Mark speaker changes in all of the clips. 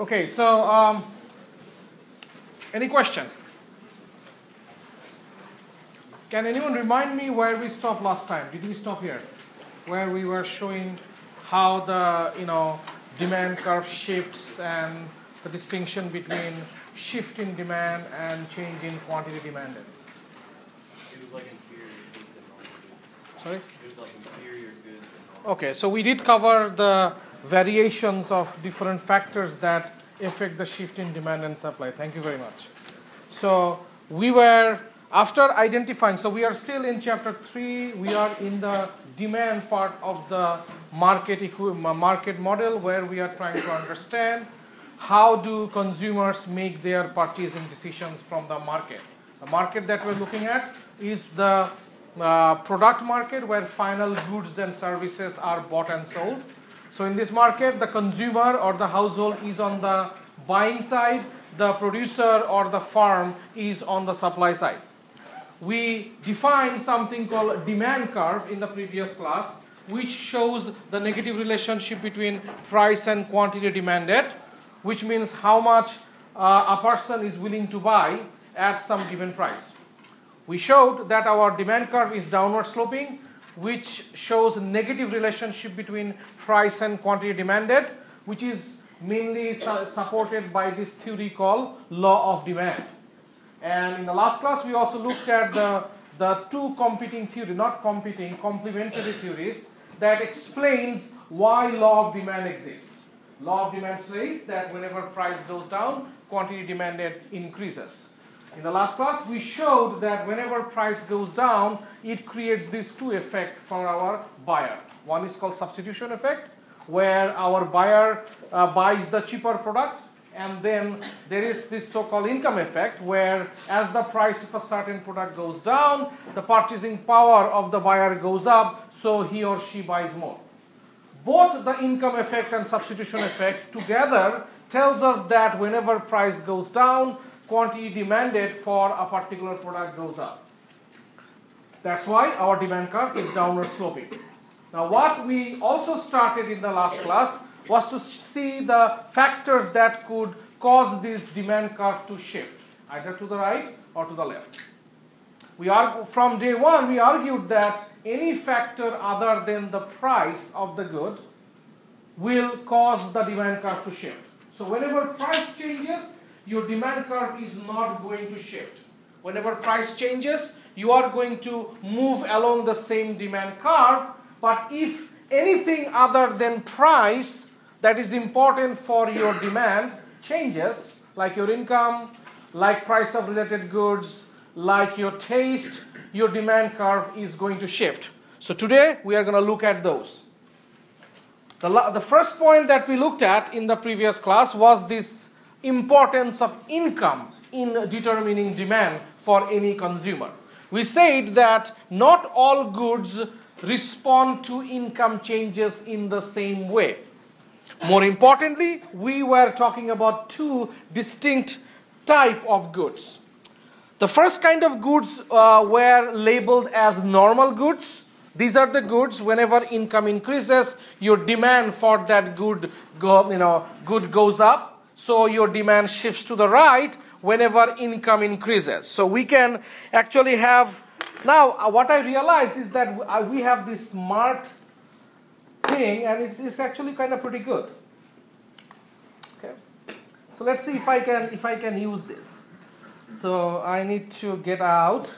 Speaker 1: Okay, so um, any question? Can anyone remind me where we stopped last time? Did we stop here? Where we were showing how the you know demand curve shifts and the distinction between shift in demand and change in quantity demanded.
Speaker 2: It was like inferior goods and.
Speaker 1: Sorry?
Speaker 2: It was like inferior goods and
Speaker 1: Okay, so we did cover the variations of different factors that affect the shift in demand and supply. Thank you very much. So we were after identifying, so we are still in chapter three. We are in the demand part of the market market model where we are trying to understand how do consumers make their purchasing decisions from the market. The market that we're looking at is the uh, product market where final goods and services are bought and sold. So in this market, the consumer or the household is on the buying side, the producer or the farm is on the supply side. We defined something called demand curve in the previous class, which shows the negative relationship between price and quantity demanded, which means how much uh, a person is willing to buy at some given price. We showed that our demand curve is downward sloping, which shows a negative relationship between price and quantity demanded, which is mainly su- supported by this theory called law of demand. And in the last class, we also looked at the, the two competing theory, not competing, complementary theories that explains why law of demand exists. Law of demand says that whenever price goes down, quantity demanded increases. In the last class, we showed that whenever price goes down, it creates these two effects for our buyer. One is called substitution effect, where our buyer uh, buys the cheaper product, and then there is this so-called income effect, where as the price of a certain product goes down, the purchasing power of the buyer goes up, so he or she buys more both the income effect and substitution effect together tells us that whenever price goes down quantity demanded for a particular product goes up that's why our demand curve is downward sloping. Now what we also started in the last class was to see the factors that could cause this demand curve to shift either to the right or to the left. We are from day one we argued that any factor other than the price of the good will cause the demand curve to shift. So whenever price changes your demand curve is not going to shift whenever price changes you are going to move along the same demand curve but if anything other than price that is important for your demand changes like your income like price of related goods like your taste, your demand curve is going to shift. So today we are going to look at those. The, the first point that we looked at in the previous class was this importance of income in determining demand for any consumer. We said that not all goods respond to income changes in the same way. More importantly, we were talking about two distinct type of goods. The first kind of goods uh, were labeled as normal goods. These are the goods whenever income increases, your demand for that good, go, you know, good goes up. So your demand shifts to the right whenever income increases. So we can actually have now uh, what I realized is that uh, we have this smart thing, and it's, it's actually kind of pretty good. Okay, so let's see if I can if I can use this. So I need to get out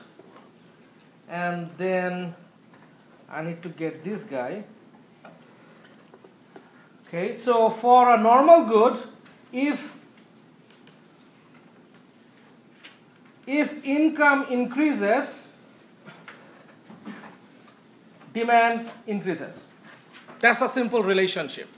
Speaker 1: and then I need to get this guy. Okay, so for a normal good, if if income increases, demand increases. That's a simple relationship.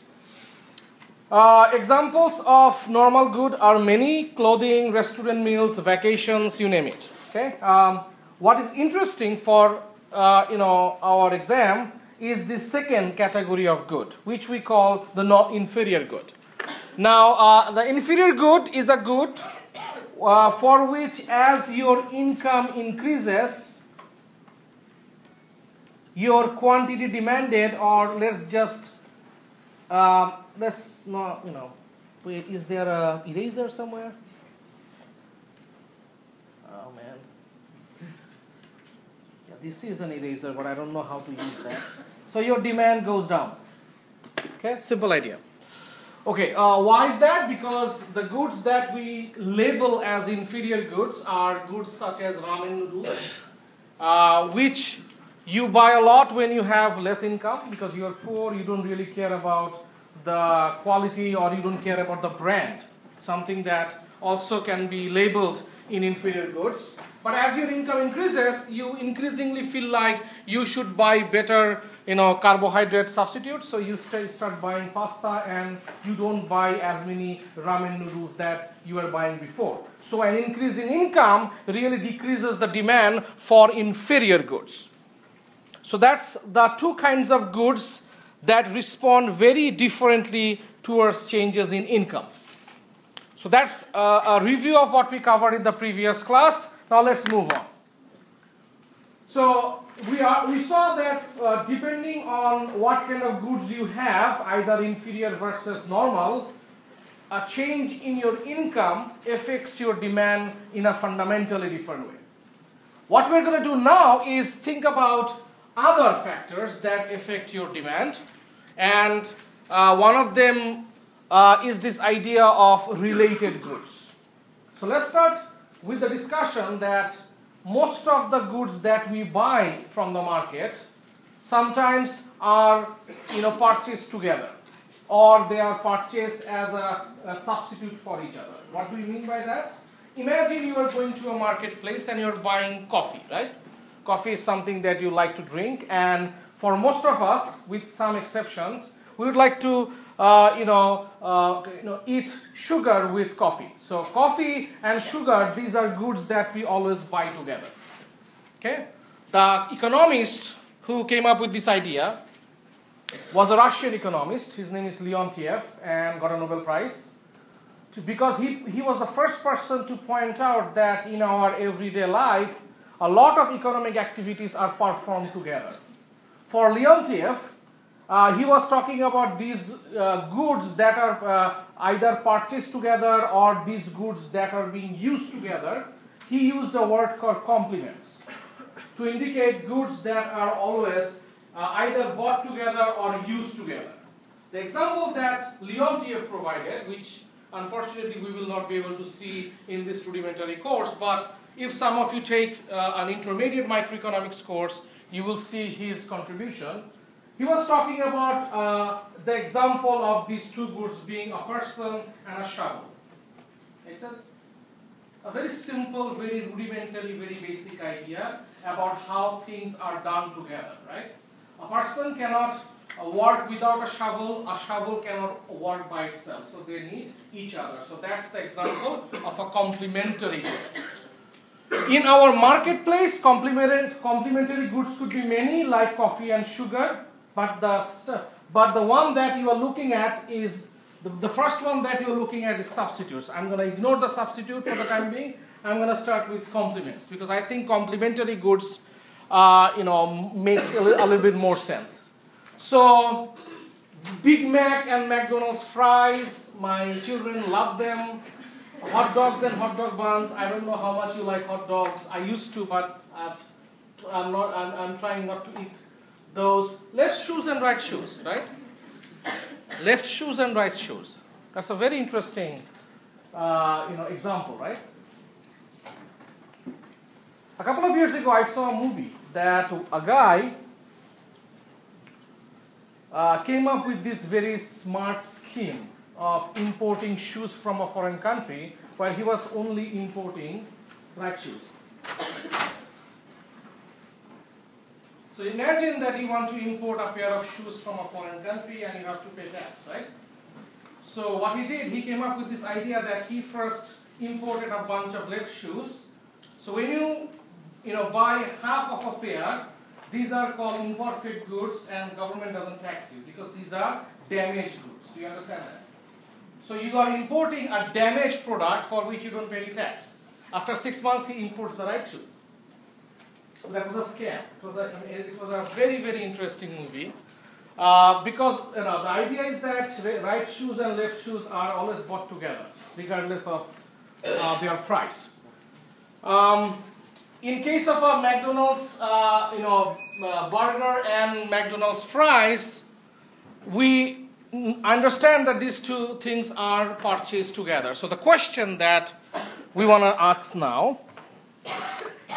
Speaker 1: Uh, examples of normal good are many clothing, restaurant meals, vacations, you name it. Okay. Um, what is interesting for uh, you know our exam is the second category of good, which we call the no inferior good. Now, uh, the inferior good is a good uh, for which, as your income increases, your quantity demanded, or let's just uh, let's not, you know, is there a eraser somewhere? Oh man. Yeah, this is an eraser, but I don't know how to use that. So your demand goes down. Okay, simple idea. Okay, uh, why is that? Because the goods that we label as inferior goods are goods such as ramen noodles, uh, which you buy a lot when you have less income because you're poor, you don't really care about the quality or you don't care about the brand. Something that also can be labeled in inferior goods. But as your income increases, you increasingly feel like you should buy better, you know, carbohydrate substitutes. So you start buying pasta and you don't buy as many ramen noodles that you were buying before. So an increase in income really decreases the demand for inferior goods. So that's the two kinds of goods that respond very differently towards changes in income. So that's a, a review of what we covered in the previous class. Now let's move on. So we, are, we saw that uh, depending on what kind of goods you have, either inferior versus normal, a change in your income affects your demand in a fundamentally different way. What we're going to do now is think about other factors that affect your demand. And uh, one of them uh, is this idea of related goods. So let's start with the discussion that most of the goods that we buy from the market sometimes are you know, purchased together or they are purchased as a, a substitute for each other. What do we mean by that? Imagine you are going to a marketplace and you're buying coffee, right? Coffee is something that you like to drink, and for most of us, with some exceptions, we would like to uh, you, know, uh, you know, eat sugar with coffee. So coffee and sugar, these are goods that we always buy together. Okay? The economist who came up with this idea was a Russian economist. His name is Leontiev and got a Nobel Prize. Because he, he was the first person to point out that in our everyday life, a lot of economic activities are performed together. For Leontiev, uh, he was talking about these uh, goods that are uh, either purchased together or these goods that are being used together. He used a word called complements to indicate goods that are always uh, either bought together or used together. The example that Leontiev provided, which unfortunately we will not be able to see in this rudimentary course, but if some of you take uh, an intermediate microeconomics course, you will see his contribution. He was talking about uh, the example of these two goods being a person and a shovel. Makes sense? A very simple, very rudimentary, very basic idea about how things are done together, right? A person cannot uh, work without a shovel, a shovel cannot work by itself. So they need each other. So that's the example of a complementary good. In our marketplace, complementary, complementary goods could be many, like coffee and sugar, but the, but the one that you are looking at is, the, the first one that you are looking at is substitutes. I'm going to ignore the substitute for the time being. I'm going to start with complements, because I think complementary goods, uh, you know, makes a, li a little bit more sense. So, Big Mac and McDonald's fries, my children love them hot dogs and hot dog buns. I don't know how much you like hot dogs. I used to, but i am not. I'm, I'm trying not to eat those. Left shoes and right shoes, right? Left shoes and right shoes. That's a very interesting, uh, you know, example, right? A couple of years ago, I saw a movie that a guy uh, came up with this very smart scheme of importing shoes from a foreign country where he was only importing right shoes. So imagine that you want to import a pair of shoes from a foreign country and you have to pay tax, right? So what he did, he came up with this idea that he first imported a bunch of left shoes. So when you, you know, buy half of a pair, these are called imperfect goods and government doesn't tax you because these are damaged goods. Do you understand that? So you are importing a damaged product for which you don't pay any tax. After six months, he imports the right shoes. So that was a scam. It was a, it was a very, very interesting movie. Uh, because you know, the idea is that right shoes and left shoes are always bought together, regardless of uh, their price. Um, in case of a McDonald's, uh, you know, uh, burger and McDonald's fries, we understand that these two things are purchased together. So the question that we want to ask now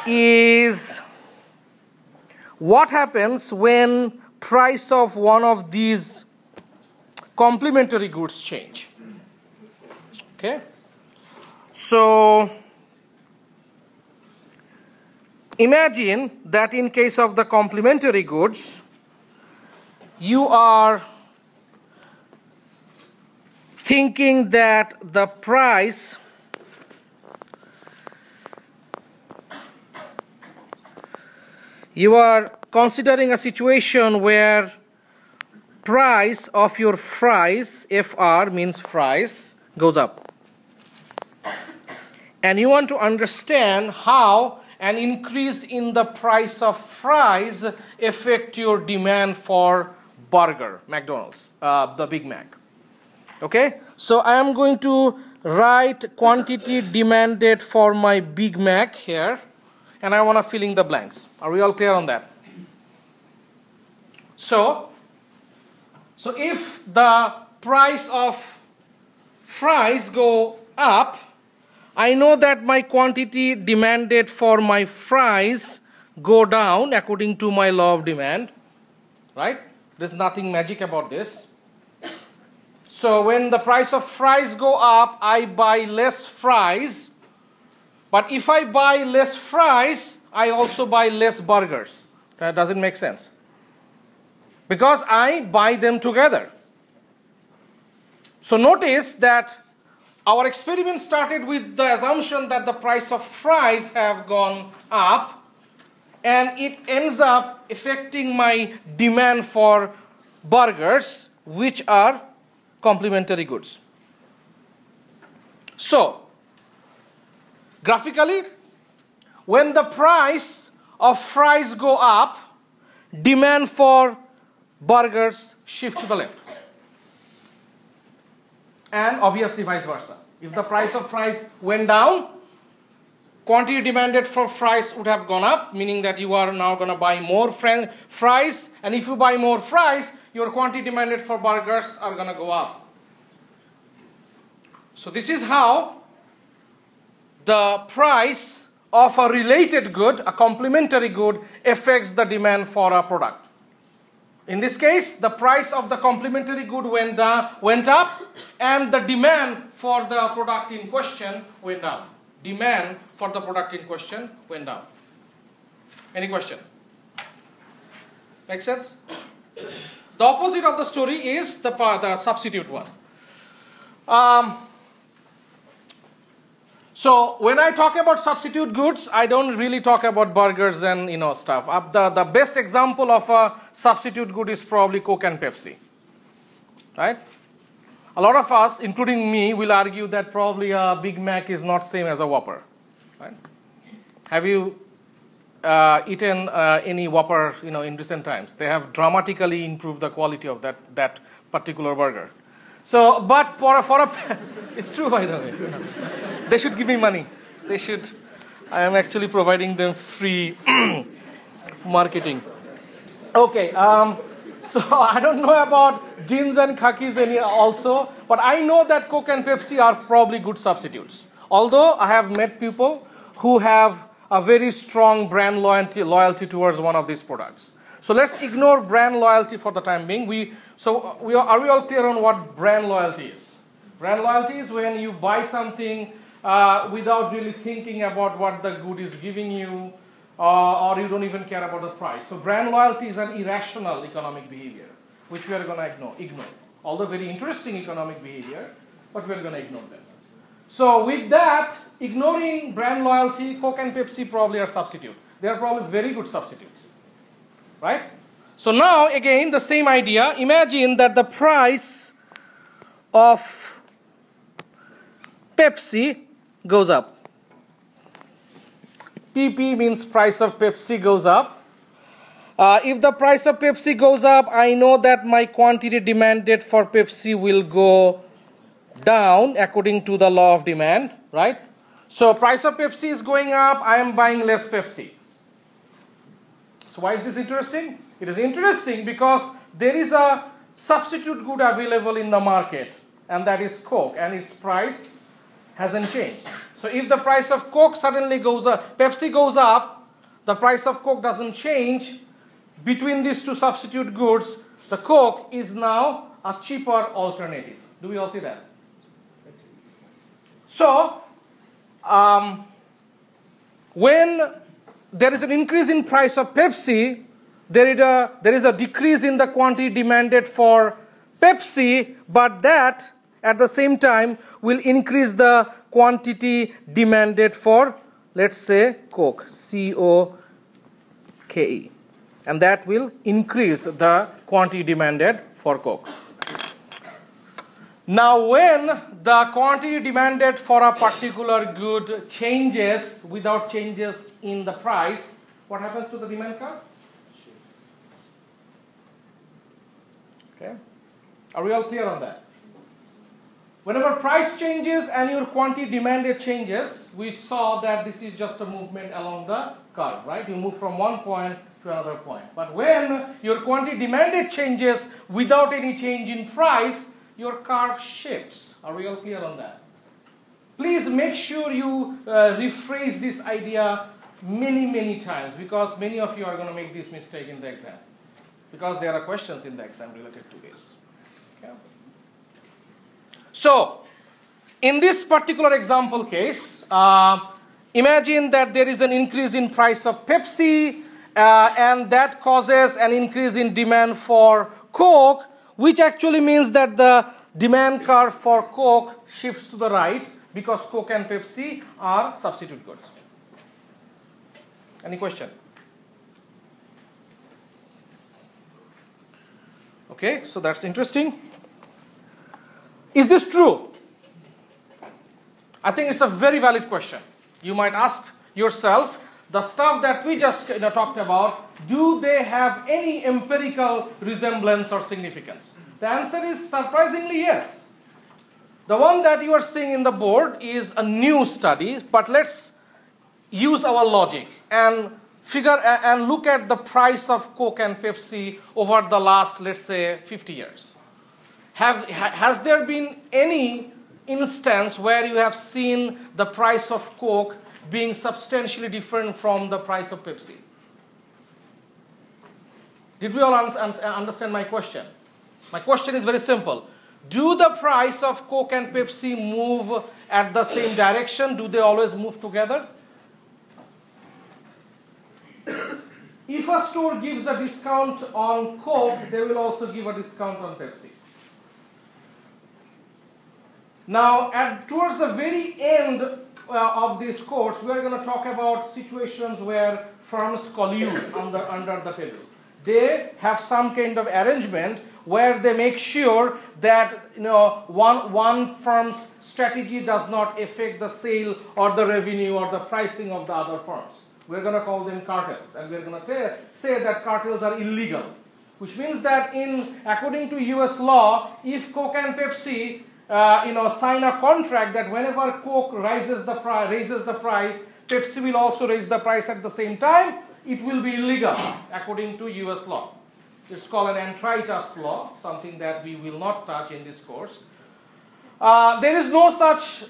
Speaker 1: is what happens when price of one of these complementary goods change? Okay. So imagine that in case of the complementary goods you are thinking that the price you are considering a situation where price of your fries fr means fries goes up. And you want to understand how an increase in the price of fries affect your demand for burger mcdonald's uh, the big mac. Okay? So i am going to write quantity demanded for my big mac here and I want to fill in the blanks. Are we all clear on that? So, so if the price of fries go up, I know that my quantity demanded for my fries go down according to my law of demand, right? There's nothing magic about this. So when the price of fries go up, I buy less fries but if I buy less fries, I also buy less burgers. That doesn't make sense. Because I buy them together. So notice that our experiment started with the assumption that the price of fries have gone up and it ends up affecting my demand for burgers which are complementary goods. So, Graphically, when the price of fries go up, demand for burgers shift to the left. And obviously vice versa. If the price of fries went down, quantity demanded for fries would have gone up, meaning that you are now going to buy more fries. And if you buy more fries, your quantity demanded for burgers are going to go up. So this is how the price of a related good, a complementary good, affects the demand for a product. In this case, the price of the complementary good went, down, went up and the demand for the product in question went down. Demand for the product in question went down. Any question? Make sense? The opposite of the story is the, the substitute one. Um, so when I talk about substitute goods, I don't really talk about burgers and you know stuff. Uh, the, the best example of a substitute good is probably Coke and Pepsi. Right? A lot of us, including me, will argue that probably a Big Mac is not same as a Whopper. Right? Have you uh, eaten uh, any Whopper you know, in recent times? They have dramatically improved the quality of that, that particular burger. So, but for a, for a, it's true by the way. They should give me money. They should. I am actually providing them free marketing. Okay. Um, so I don't know about jeans and khakis any also, but I know that Coke and Pepsi are probably good substitutes. Although I have met people who have a very strong brand loyalty, loyalty towards one of these products. So let's ignore brand loyalty for the time being. We, so we are, are we all clear on what brand loyalty is? Brand loyalty is when you buy something uh, without really thinking about what the good is giving you, uh, or you don't even care about the price. So brand loyalty is an irrational economic behavior, which we are going to ignore, ignore. Although very interesting economic behavior, but we are going to ignore that. So with that, ignoring brand loyalty, Coke and Pepsi probably are substitute. They are probably very good substitutes, right? So now again the same idea. Imagine that the price of Pepsi goes up. PP means price of Pepsi goes up. Uh, if the price of Pepsi goes up, I know that my quantity demanded for Pepsi will go down according to the law of demand, right? So price of Pepsi is going up, I am buying less Pepsi. So why is this interesting? It is interesting because there is a substitute good available in the market and that is Coke and its price hasn't changed. So if the price of Coke suddenly goes up, Pepsi goes up, the price of Coke doesn't change, between these two substitute goods, the Coke is now a cheaper alternative. Do we all see that? So, um, when there is an increase in price of Pepsi, there is, a, there is a decrease in the quantity demanded for Pepsi, but that at the same time will increase the quantity demanded for, let's say, Coke, C O K E and that will increase the quantity demanded for coke. Now, when the quantity demanded for a particular good changes without changes in the price, what happens to the demand curve? Okay, are we all clear on that? Whenever price changes and your quantity demanded changes, we saw that this is just a movement along the curve, right? You move from one point to another point. But when your quantity demanded changes without any change in price, your curve shifts. Are we all clear on that? Please make sure you uh, rephrase this idea many, many times because many of you are going to make this mistake in the exam. Because there are questions in the exam related to this. Okay? So, in this particular example case, uh, imagine that there is an increase in price of Pepsi uh, and that causes an increase in demand for Coke, which actually means that the demand curve for Coke shifts to the right because Coke and Pepsi are substitute goods. Any question? Okay, so that's interesting. Is this true? I think it's a very valid question. You might ask yourself the stuff that we just you know, talked about, do they have any empirical resemblance or significance? The answer is surprisingly yes. The one that you are seeing in the board is a new study, but let's use our logic and figure and look at the price of Coke and Pepsi over the last, let's say, 50 years. Have, has there been any instance where you have seen the price of Coke being substantially different from the price of Pepsi. Did we all understand my question? My question is very simple. Do the price of Coke and Pepsi move at the same direction? Do they always move together? if a store gives a discount on Coke, they will also give a discount on Pepsi. Now, at, towards the very end uh, of this course, we are going to talk about situations where firms collude under, under the table. They have some kind of arrangement where they make sure that you know one, one firm's strategy does not affect the sale or the revenue or the pricing of the other firms. We're going to call them cartels, and we're going to say that cartels are illegal, which means that in according to U.S. law, if Coke and Pepsi uh, you know, sign a contract that whenever Coke raises the, raises the price, Pepsi will also raise the price at the same time, it will be illegal according to US law. It's called an antitrust law, something that we will not touch in this course. Uh, there is no such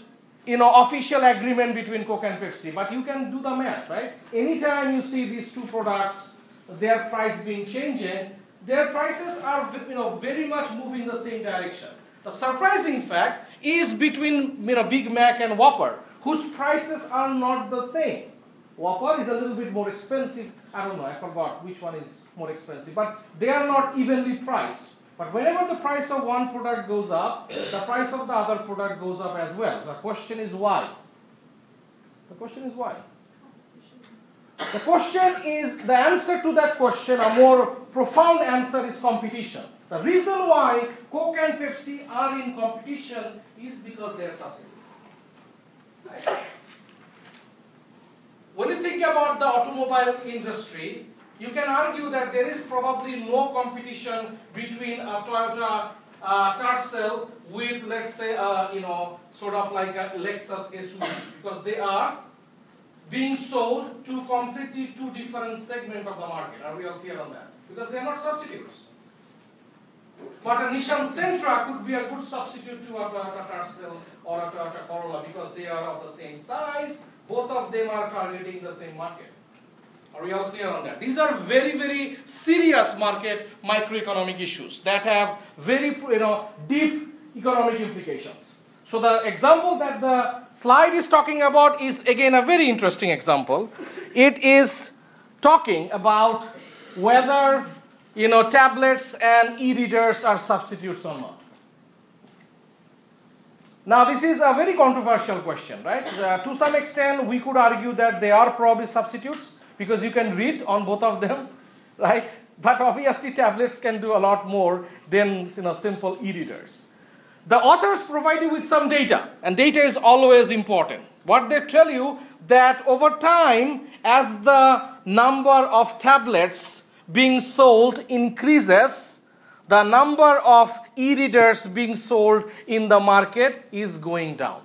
Speaker 1: you know, official agreement between Coke and Pepsi, but you can do the math, right? Anytime you see these two products, their price being changing, their prices are you know, very much moving in the same direction. The surprising fact is between you know, Big Mac and Whopper, whose prices are not the same. Whopper is a little bit more expensive. I don't know, I forgot which one is more expensive, but they are not evenly priced. But whenever the price of one product goes up, the price of the other product goes up as well. The question is why? The question is why? The question is, the answer to that question, a more profound answer is competition. The reason why Coke and Pepsi are in competition is because they are subsidies. When you think about the automobile industry, you can argue that there is probably no competition between a Toyota uh, Tercel with, let's say, uh, you know, sort of like a Lexus SUV, because they are being sold to completely two different segments of the market. Are we all clear on that? Because they are not substitutes. But a Nissan Sentra could be a good substitute to a Toyota Tercel or a Toyota Corolla because they are of the same size. Both of them are targeting the same market. Are we all clear on that? These are very, very serious market microeconomic issues that have very, you know, deep economic implications. So the example that the slide is talking about is again a very interesting example. It is talking about whether you know tablets and e-readers are substitutes or not. Now this is a very controversial question, right? Uh, to some extent, we could argue that they are probably substitutes because you can read on both of them, right? But obviously, tablets can do a lot more than you know simple e-readers. The authors provide you with some data, and data is always important. What they tell you that over time, as the number of tablets being sold increases, the number of e-readers being sold in the market is going down.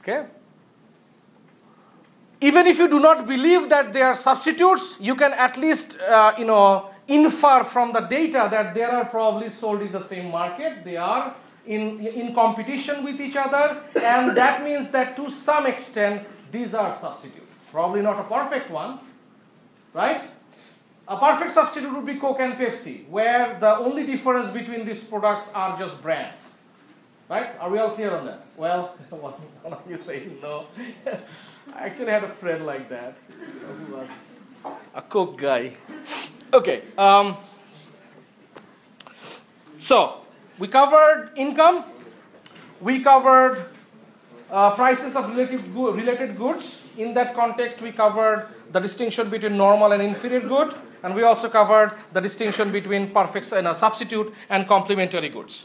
Speaker 1: Okay? Even if you do not believe that they are substitutes, you can at least, uh, you know, infer from the data that they are probably sold in the same market. They are in, in competition with each other, and that means that to some extent these are substitutes. Probably not a perfect one, right? A perfect substitute would be Coke and Pepsi, where the only difference between these products are just brands. Right? Are we all clear on that? Well, one of you say no. I actually had a friend like that who was a Coke guy. Okay. Um, so we covered income. We covered uh, prices of relative go- related goods. In that context, we covered the distinction between normal and inferior good, and we also covered the distinction between perfect and a substitute and complementary goods.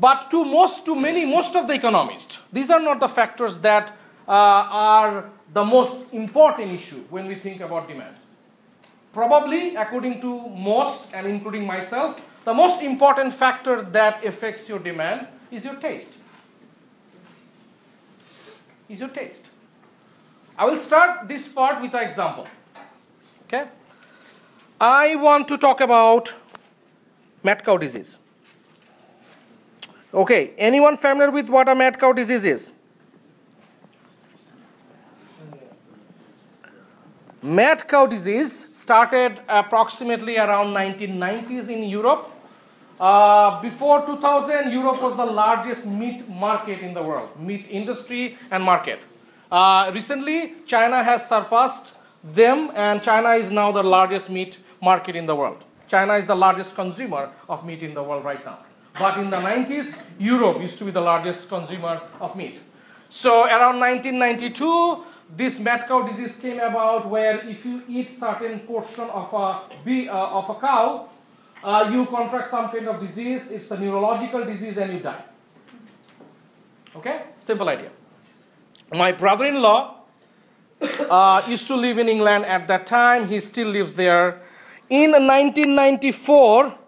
Speaker 1: But to most, to many, most of the economists, these are not the factors that uh, are the most important issue when we think about demand. Probably, according to most, and including myself, the most important factor that affects your demand is your taste. Is your taste. I will start this part with an example. Okay? I want to talk about mad cow disease. Okay, anyone familiar with what a mad cow disease is? Mad cow disease started approximately around 1990s in Europe. Uh, before 2000, Europe was the largest meat market in the world, meat industry and market. Uh, recently, China has surpassed them, and China is now the largest meat market in the world. China is the largest consumer of meat in the world right now. But in the 90s, Europe used to be the largest consumer of meat. So around 1992, this mad cow disease came about where if you eat certain portion of a, bee, uh, of a cow, uh, you contract some kind of disease, it's a neurological disease and you die. Okay? Simple idea. My brother-in-law uh, used to live in England at that time. He still lives there. In 1994,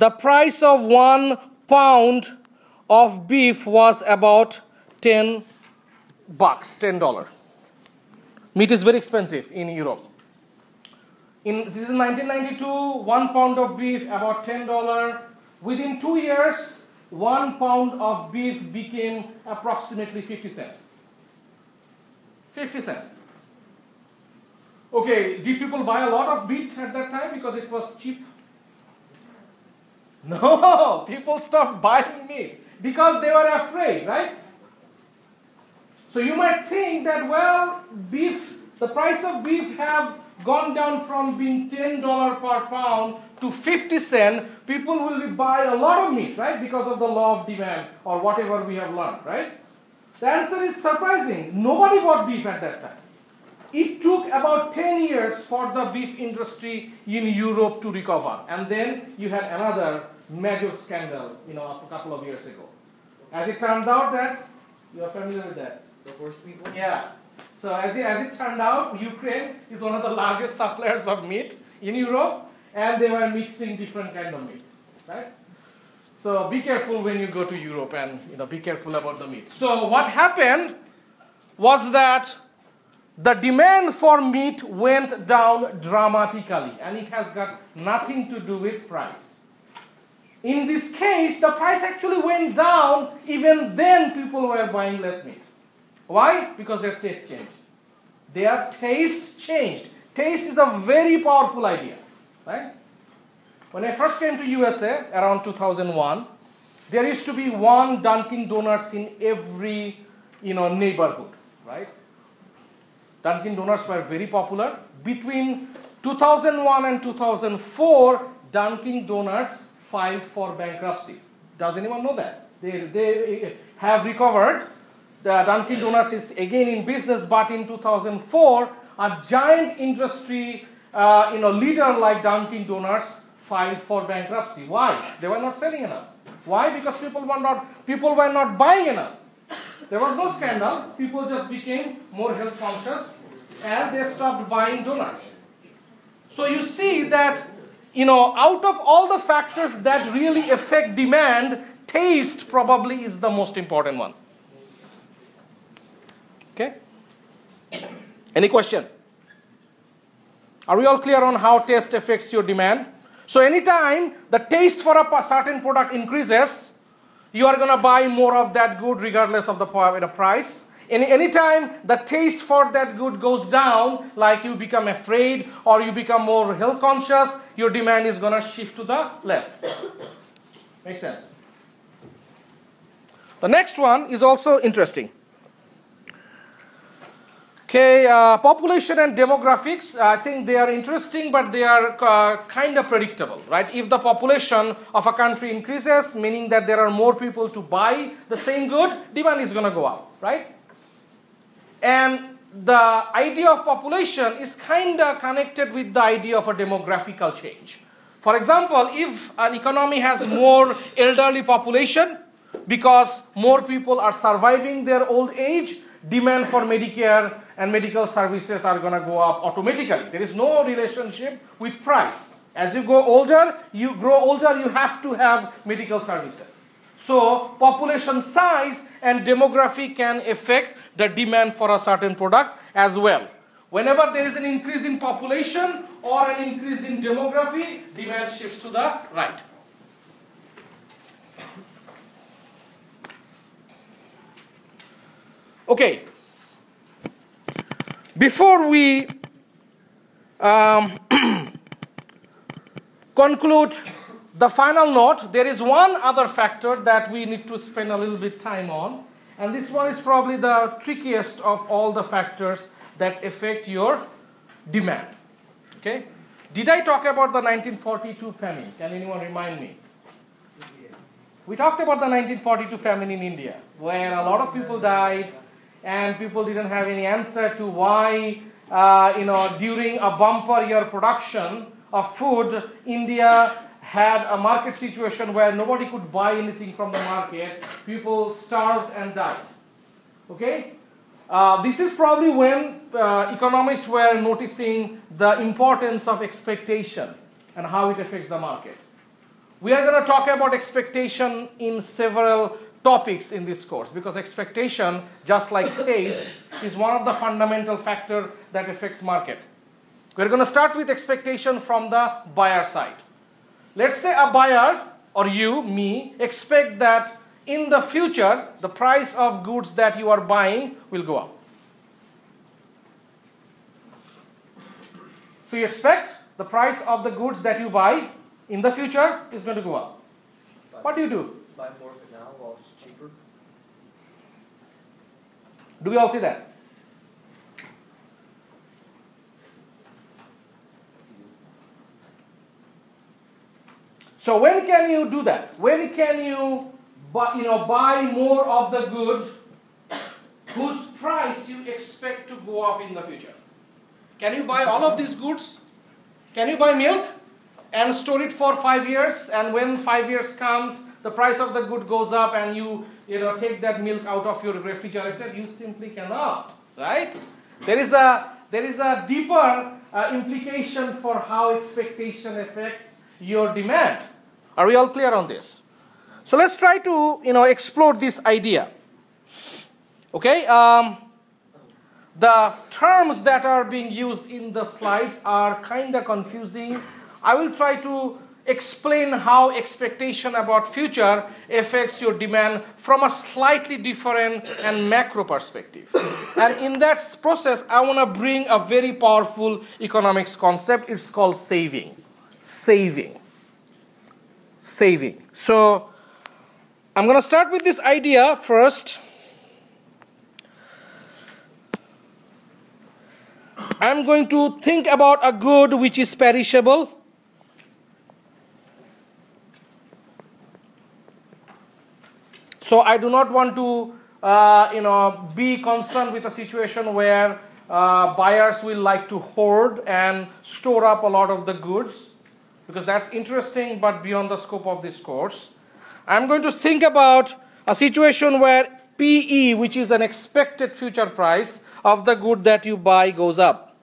Speaker 1: the price of one pound of beef was about 10 bucks, $10. Meat is very expensive in Europe. In this is 1992, one pound of beef about $10. Within two years, one pound of beef became approximately 50 cents. 50 cents. Okay, did people buy a lot of beef at that time because it was cheap? No, people stopped buying meat because they were afraid, right? So you might think that, well, beef, the price of beef have gone down from being $10 per pound to 50 cent, people will buy a lot of meat, right? Because of the law of demand or whatever we have learned, right? The answer is surprising. Nobody bought beef at that time. It took about 10 years for the beef industry in Europe to recover. And then you had another major scandal, you know, a couple of years ago. As it turned out that, you are familiar with that.
Speaker 2: The horse one?
Speaker 1: Yeah. So as it, as it turned out, Ukraine is one of the largest suppliers of meat in Europe, and they were mixing different kind of meat, right? So be careful when you go to Europe, and you know be careful about the meat. So what happened was that the demand for meat went down dramatically, and it has got nothing to do with price. In this case, the price actually went down, even then people were buying less meat. Why? Because their taste changed. Their taste changed. Taste is a very powerful idea, right? When I first came to USA around 2001, there used to be one Dunkin' Donuts in every, you know, neighborhood, right? Dunkin' Donuts were very popular. Between 2001 and 2004, Dunkin' Donuts filed for bankruptcy. Does anyone know that? They, they have recovered. The Dunkin' Donuts is again in business, but in 2004, a giant industry uh, you know, leader like Dunkin' Donuts filed for bankruptcy. Why? They were not selling enough. Why? Because people were not, people were not buying enough. There was no scandal. People just became more health conscious and they stopped buying donuts. So you see that, you know, out of all the factors that really affect demand, taste probably is the most important one. Okay? Any question? Are we all clear on how taste affects your demand? So anytime the taste for a certain product increases, you are going to buy more of that good regardless of the price. Any anytime the taste for that good goes down, like you become afraid or you become more health conscious, your demand is going to shift to the left. Makes sense? The next one is also interesting. Okay, uh, population and demographics, I think they are interesting, but they are uh, kind of predictable, right? If the population of a country increases, meaning that there are more people to buy the same good, demand is going to go up, right? And the idea of population is kind of connected with the idea of a demographical change. For example, if an economy has more elderly population because more people are surviving their old age, demand for Medicare and medical services are going to go up automatically. There is no relationship with price. As you go older, you grow older, you have to have medical services. So population size and demography can affect the demand for a certain product as well. Whenever there is an increase in population or an increase in demography, demand shifts to the right. Okay, before we um, conclude the final note, there is one other factor that we need to spend a little bit time on, and this one is probably the trickiest of all the factors that affect your demand. Okay? Did I talk about the 1942 famine? Can anyone remind me? We talked about the 1942 famine in India, where a lot of people died, and people didn't have any answer to why, uh, you know, during a bumper year production of food, India had a market situation where nobody could buy anything from the market. People starved and died. Okay? Uh, this is probably when uh, economists were noticing the importance of expectation and how it affects the market. We are going to talk about expectation in several topics in this course because expectation, just like taste, is one of the fundamental factor that affects market. We're going to start with expectation from the buyer side. Let's say a buyer or you, me, expect that in the future the price of goods that you are buying will go up. So you expect the price of the goods that you buy in the future is going to go up. What do you do?
Speaker 2: Buy more now while it's cheaper.
Speaker 1: Do we all see that? So when can you do that? When can you, buy, you know, buy more of the goods whose price you expect to go up in the future? Can you buy all of these goods? Can you buy milk and store it for five years? And when five years comes, the price of the good goes up, and you, you know, take that milk out of your refrigerator? You simply cannot. right? There is a there is a deeper uh, implication for how expectation affects your demand. Are we all clear on this? So let's try to you know explore this idea. Okay. Um, the terms that are being used in the slides are kind of confusing. I will try to explain how expectation about future affects your demand from a slightly different and macro perspective. and in that process, I want to bring a very powerful economics concept. It's called saving. Saving. Saving. So, I'm going to start with this idea first. I'm going to think about a good which is perishable So I do not want to, uh, you know, be concerned with a situation where uh, buyers will like to hoard and store up a lot of the goods because that's interesting but beyond the scope of this course. I'm going to think about a situation where PE, which is an expected future price of the good that you buy, goes up.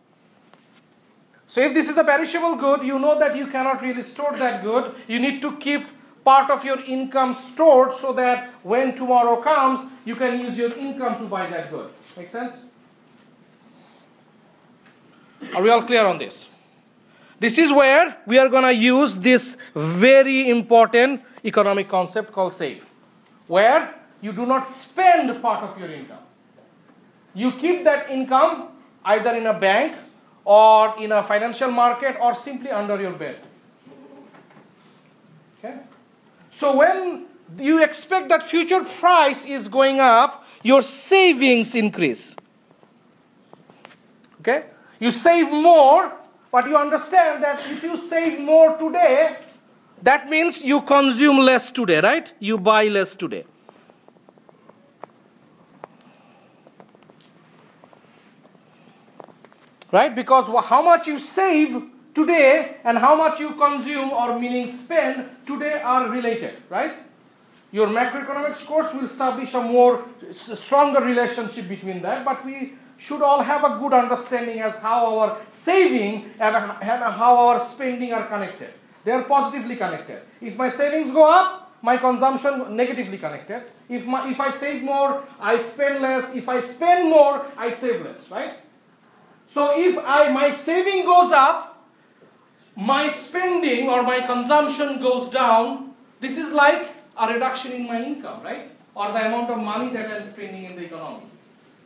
Speaker 1: So if this is a perishable good, you know that you cannot really store that good. You need to keep part of your income stored so that when tomorrow comes, you can use your income to buy that good. Make sense? Are we all clear on this? This is where we are going to use this very important economic concept called save, where you do not spend part of your income. You keep that income either in a bank or in a financial market or simply under your bed. Okay? So when you expect that future price is going up, your savings increase. Okay? You save more, but you understand that if you save more today, that means you consume less today, right? You buy less today. Right? Because how much you save today and how much you consume or meaning spend today are related, right? Your macroeconomics course will establish a more stronger relationship between that, but we should all have a good understanding as how our saving and, and how our spending are connected. They are positively connected. If my savings go up, my consumption negatively connected. If, my, if I save more, I spend less. If I spend more, I save less, right? So if I my saving goes up, my spending or my consumption goes down, this is like a reduction in my income, right? Or the amount of money that I'm spending in the economy.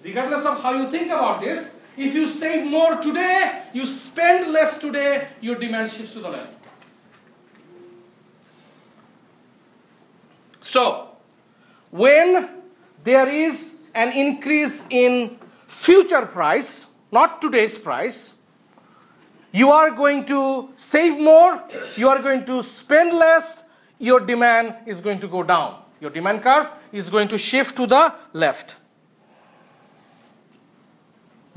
Speaker 1: Regardless of how you think about this, if you save more today, you spend less today, your demand shifts to the left. So, when there is an increase in future price, not today's price, you are going to save more, you are going to spend less, your demand is going to go down. Your demand curve is going to shift to the left.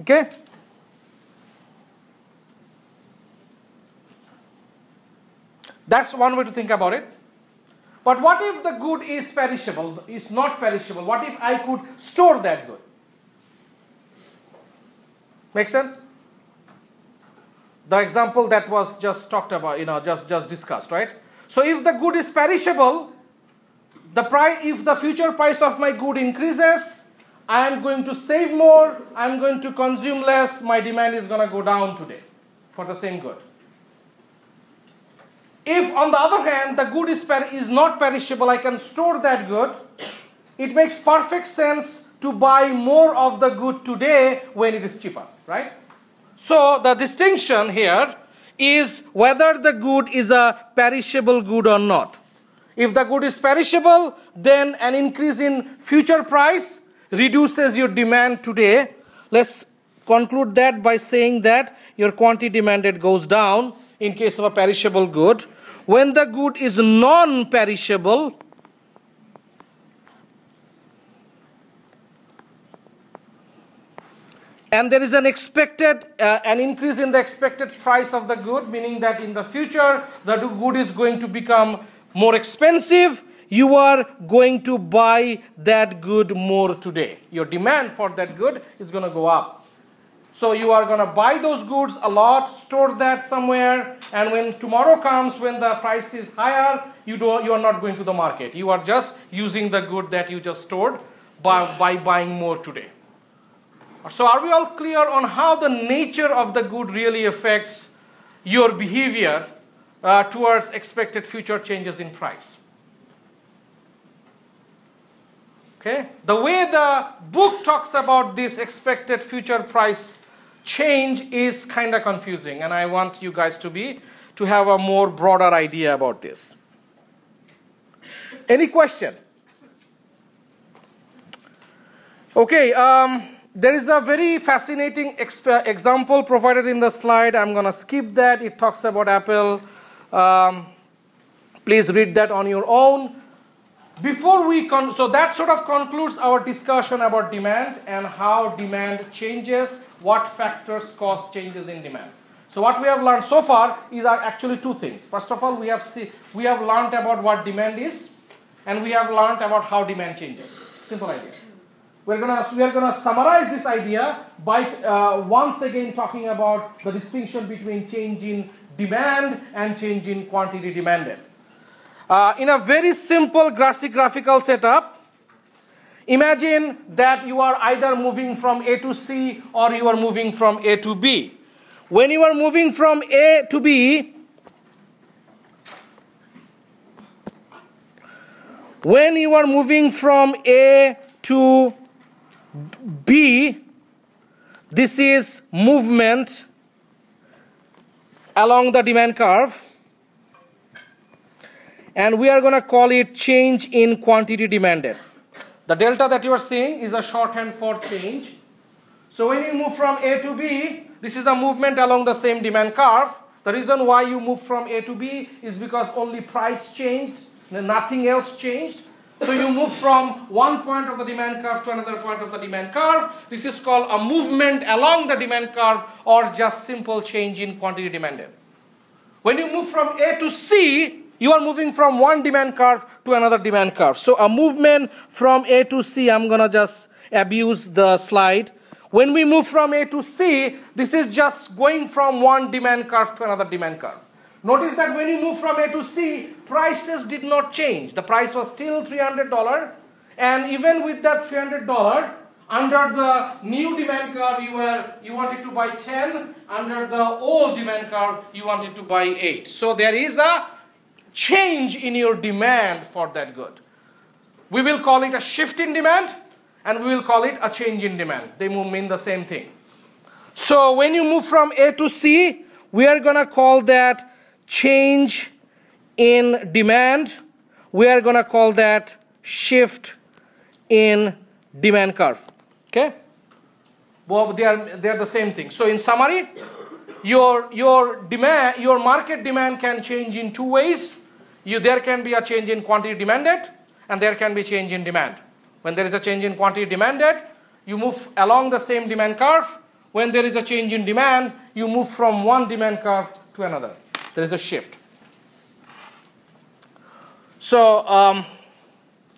Speaker 1: Okay? That's one way to think about it. But what if the good is perishable, is not perishable? What if I could store that good? Make sense? The example that was just talked about, you know, just, just discussed, right? So if the good is perishable, the price, if the future price of my good increases, I am going to save more, I am going to consume less, my demand is going to go down today for the same good. If, on the other hand, the good is, is not perishable, I can store that good, it makes perfect sense to buy more of the good today when it is cheaper, right? So the distinction here is whether the good is a perishable good or not. If the good is perishable, then an increase in future price reduces your demand today. Let's conclude that by saying that your quantity demanded goes down in case of a perishable good. When the good is non-perishable, and there is an expected uh, an increase in the expected price of the good meaning that in the future the good is going to become more expensive you are going to buy that good more today. Your demand for that good is going to go up. So you are going to buy those goods a lot, store that somewhere, and when tomorrow comes, when the price is higher, you, do, you are not going to the market. You are just using the good that you just stored by, by buying more today. So are we all clear on how the nature of the good really affects your behavior uh, towards expected future changes in price? Okay? The way the book talks about this expected future price change is kind of confusing and I want you guys to be to have a more broader idea about this. Any question? Okay, um, there is a very fascinating example provided in the slide. I'm going to skip that. It talks about Apple. Um, please read that on your own. Before we con so that sort of concludes our discussion about demand and how demand changes, what factors cause changes in demand. So what we have learned so far is actually two things. First of all, we have see, we have learned about what demand is, and we have learned about how demand changes. Simple idea. We're gonna we are gonna summarize this idea by uh, once again talking about the distinction between change in demand and change in quantity demanded. Uh, in a very simple graphical setup, imagine that you are either moving from A to C or you are moving from A to B. When you are moving from A to B, when you are moving from A to B, this is movement along the demand curve and we are going to call it change in quantity demanded. The delta that you are seeing is a shorthand for change. So when you move from A to B, this is a movement along the same demand curve. The reason why you move from A to B is because only price changed, nothing else changed. So you move from one point of the demand curve to another point of the demand curve. This is called a movement along the demand curve or just simple change in quantity demanded. When you move from A to C, you are moving from one demand curve to another demand curve. So a movement from A to C, I'm going to just abuse the slide. When we move from A to C, this is just going from one demand curve to another demand curve. Notice that when you move from A to C, prices did not change. The price was still $300. And even with that $300, under the new demand curve, you, were, you wanted to buy 10. Under the old demand curve, you wanted to buy 8. So there is a change in your demand for that good. We will call it a shift in demand and we will call it a change in demand. They mean the same thing. So when you move from A to C, we are going to call that change in demand. We are going to call that shift in demand curve. Okay? Well, they are, they are the same thing. So in summary, your, your demand, your market demand can change in two ways you, there can be a change in quantity demanded and there can be change in demand. When there is a change in quantity demanded, you move along the same demand curve. When there is a change in demand, you move from one demand curve to another. There is a shift. So, um,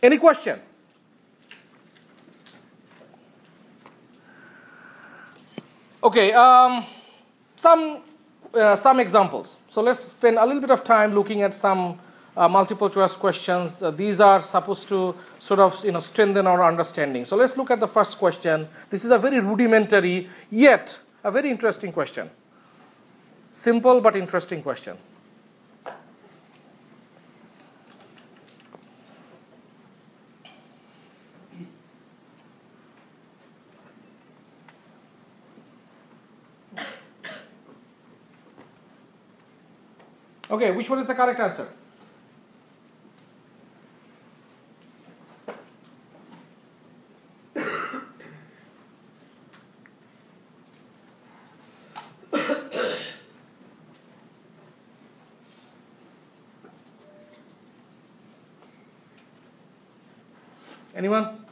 Speaker 1: any question? Okay, um, some, uh, some examples. So let's spend a little bit of time looking at some uh, multiple choice questions. Uh, these are supposed to sort of you know strengthen our understanding. So let's look at the first question. This is a very rudimentary yet a very interesting question. Simple but interesting question. Okay, which one is the correct answer? Anyone?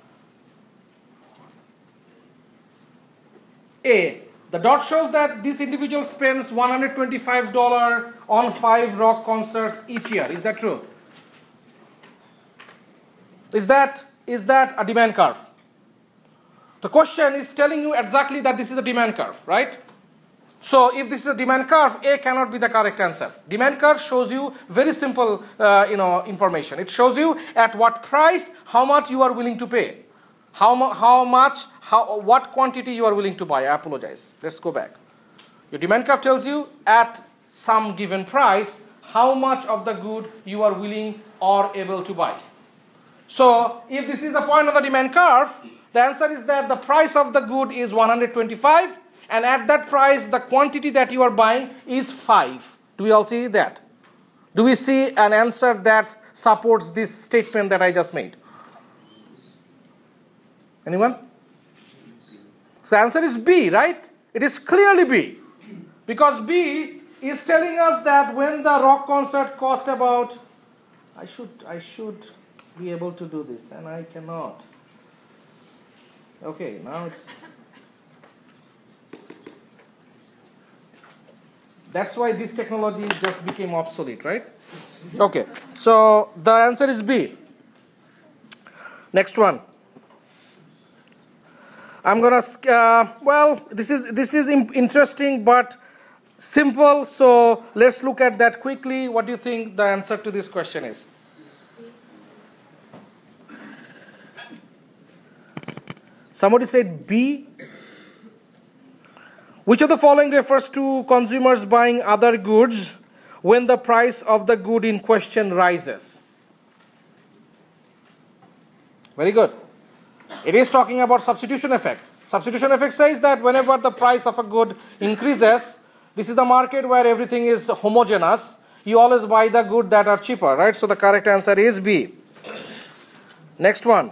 Speaker 1: A. The dot shows that this individual spends $125 on five rock concerts each year. Is that true? Is that, is that a demand curve? The question is telling you exactly that this is a demand curve, right? So if this is a demand curve, A cannot be the correct answer. Demand curve shows you very simple uh, you know, information. It shows you at what price, how much you are willing to pay. How, mu- how much, how, what quantity you are willing to buy. I apologize. Let's go back. Your demand curve tells you at some given price, how much of the good you are willing or able to buy. So if this is the point of the demand curve, the answer is that the price of the good is 125 and at that price the quantity that you are buying is 5. Do we all see that? Do we see an answer that supports this statement that I just made? Anyone? So answer is B, right? It is clearly B. Because B is telling us that when the rock concert cost about I should I should be able to do this and I cannot. Okay, now it's That's why this technology just became obsolete, right? Okay, so the answer is B. Next one. I'm gonna, uh, well, this is this is interesting but simple. So let's look at that quickly. What do you think the answer to this question is? Somebody said B. Which of the following refers to consumers buying other goods when the price of the good in question rises? Very good. It is talking about substitution effect. Substitution effect says that whenever the price of a good increases, this is the market where everything is homogeneous. You always buy the good that are cheaper, right? So the correct answer is B. Next one.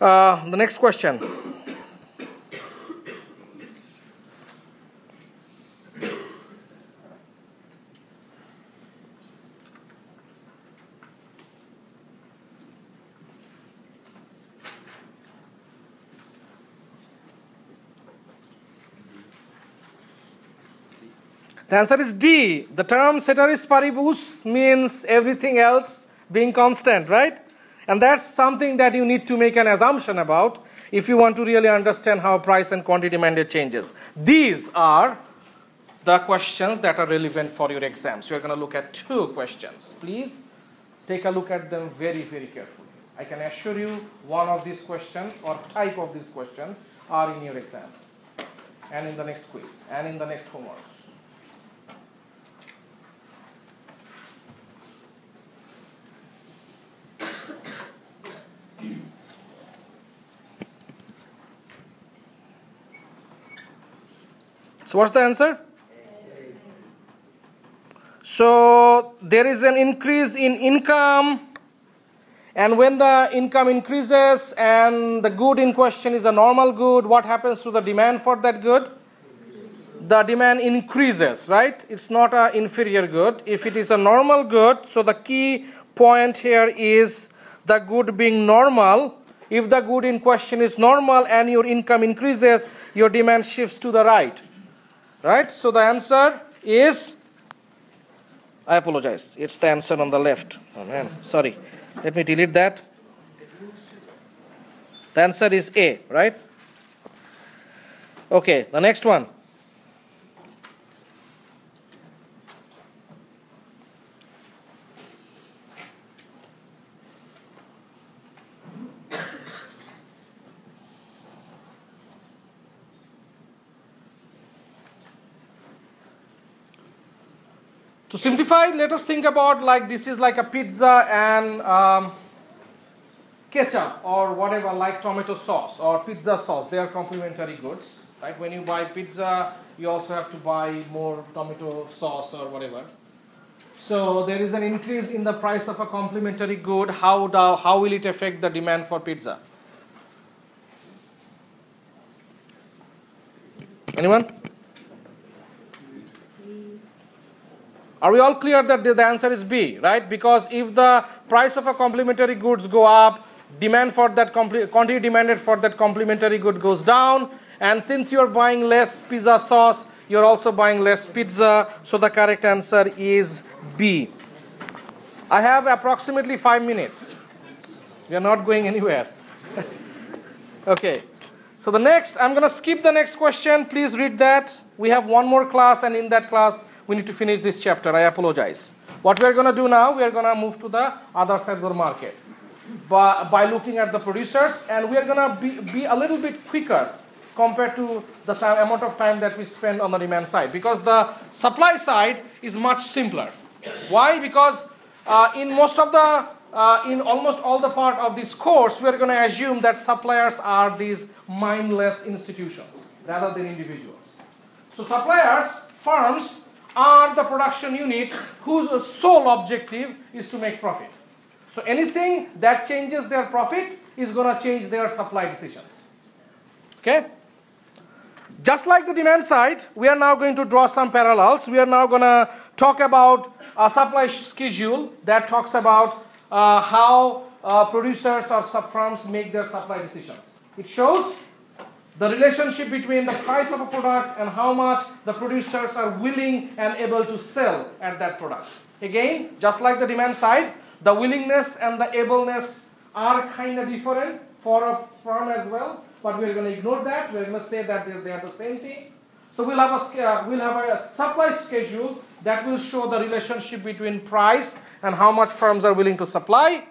Speaker 1: Uh, the next question. The answer is D. The term ceteris paribus means everything else being constant, right? And that's something that you need to make an assumption about if you want to really understand how price and quantity demanded changes. These are the questions that are relevant for your exams. You're going to look at two questions. Please take a look at them very, very carefully. I can assure you one of these questions or type of these questions are in your exam and in the next quiz and in the next homework. So, what's the answer? So, there is an increase in income, and when the income increases and the good in question is a normal good, what happens to the demand for that good? The demand increases, right? It's not an inferior good. If it is a normal good, so the key point here is the good being normal. If the good in question is normal and your income increases, your demand shifts to the right. Right? So the answer is I apologize. It's the answer on the left. Oh man, sorry. Let me delete that. The answer is A, right? Okay, the next one. Simplify, let us think about like this is like a pizza and um, ketchup or whatever, like tomato sauce or pizza sauce. They are complementary goods, right? When you buy pizza, you also have to buy more tomato sauce or whatever. So there is an increase in the price of a complementary good. How do, how will it affect the demand for pizza? Anyone? Are we all clear that the, answer is B, right? Because if the price of a complementary goods go up, demand for that quantity demanded for that complementary good goes down, and since you're buying less pizza sauce, you're also buying less pizza. So the correct answer is B. I have approximately five minutes. We are not going anywhere. okay. So the next, I'm going to skip the next question. Please read that. We have one more class, and in that class, we need to finish this chapter. I apologize. What we are going to do now, we are going to move to the other side of the market by, by looking at the producers, and we are going to be, be a little bit quicker compared to the time, amount of time that we spend on the demand side because the supply side is much simpler. Why? Because uh, in most of the uh, in almost all the part of this course, we are going to assume that suppliers are these mindless institutions rather than individuals. So suppliers, firms, are the production unit whose sole objective is to make profit. So anything that changes their profit is going to change their supply decisions. Okay? Just like the demand side, we are now going to draw some parallels. We are now going to talk about a supply schedule that talks about uh, how uh, producers or sub subfirms make their supply decisions. It shows the relationship between the price of a product and how much the producers are willing and able to sell at that product. Again, just like the demand side, the willingness and the ableness are kind of different for a firm as well, but we're going to ignore that. We're going to say that they are the same thing. So we'll have a uh, we'll have a supply schedule that will show the relationship between price and how much firms are willing to supply.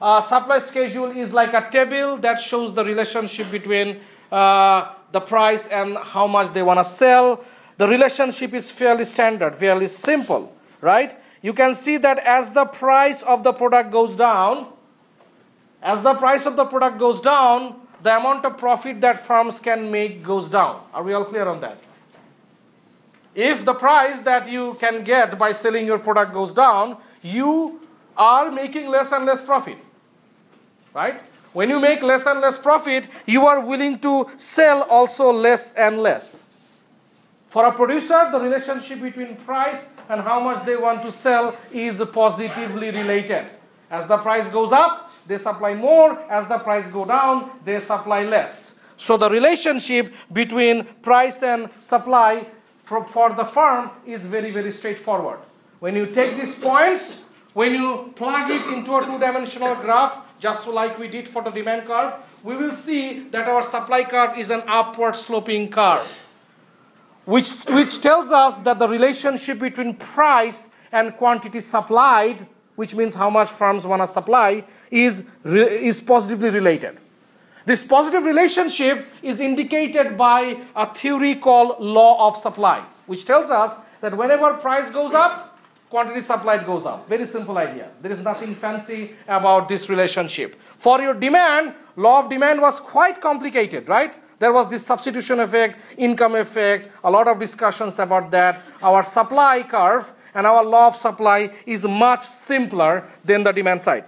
Speaker 1: Uh, supply schedule is like a table that shows the relationship between uh, the price and how much they want to sell. The relationship is fairly standard, fairly simple, right? You can see that as the price of the product goes down, as the price of the product goes down, the amount of profit that firms can make goes down. Are we all clear on that? If the price that you can get by selling your product goes down, you are making less and less profit. Right? When you make less and less profit, you are willing to sell also less and less. For a producer, the relationship between price and how much they want to sell is positively related. As the price goes up, they supply more. As the price go down, they supply less. So the relationship between price and supply for, for the firm is very, very straightforward. When you take these points, when you plug it into a two-dimensional graph, just like we did for the demand curve, we will see that our supply curve is an upward sloping curve, which, which tells us that the relationship between price and quantity supplied, which means how much firms want to supply, is, is positively related. This positive relationship is indicated by a theory called law of supply, which tells us that whenever price goes up, quantity supplied goes up. Very simple idea. There is nothing fancy about this relationship. For your demand, law of demand was quite complicated, right? There was this substitution effect, income effect, a lot of discussions about that. Our supply curve and our law of supply is much simpler than the demand side.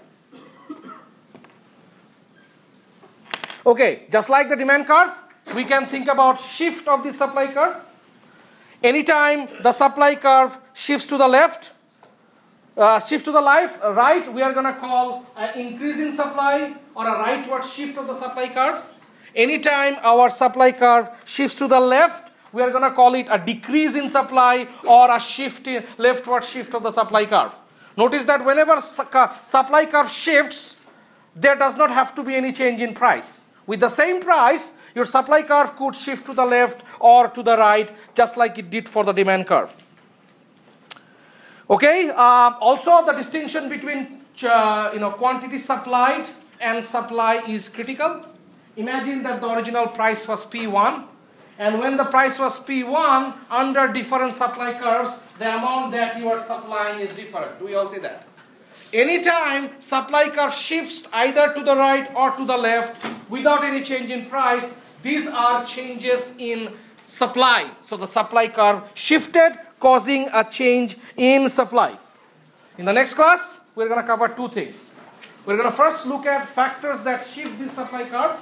Speaker 1: Okay, just like the demand curve, we can think about shift of the supply curve. Anytime the supply curve shifts to the left, uh, shift to the left, uh, right, we are going to call an increase in supply or a rightward shift of the supply curve. Anytime our supply curve shifts to the left, we are going to call it a decrease in supply or a shift in leftward shift of the supply curve. Notice that whenever supply curve shifts, there does not have to be any change in price. With the same price, your supply curve could shift to the left or to the right, just like it did for the demand curve. Okay, uh, also the distinction between uh, you know, quantity supplied and supply is critical. Imagine that the original price was P1 and when the price was P1 under different supply curves, the amount that you are supplying is different. Do we all see that? Anytime supply curve shifts either to the right or to the left without any change in price, these are changes in supply. So the supply curve shifted, causing a change in supply. In the next class, we're going to cover two things. We're going to first look at factors that shift this supply curve,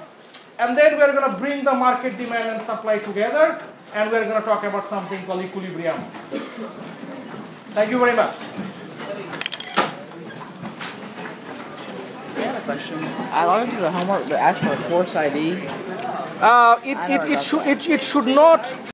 Speaker 1: and then we're going to bring the market demand and supply together, and we're going to talk about something called equilibrium. Thank you very much.
Speaker 3: question. I wanted to do the homework to ask for a course ID.
Speaker 1: Uh, it, it, it, should, it, it should not